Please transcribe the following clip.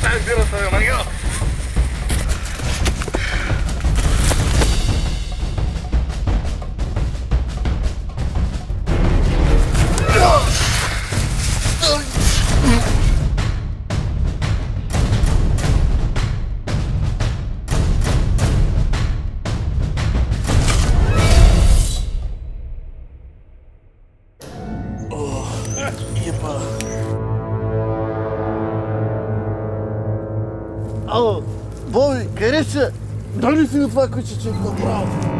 잘 들었어요, 망경. Oh, eba. Ало, Боби, къде са? Дали си на това куче, направо?